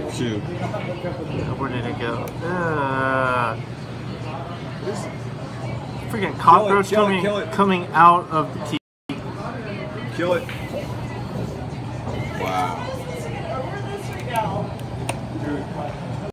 type too. Where did it go? Uh, this freaking cockroach coming coming out of the teeth. Kill it. Wow.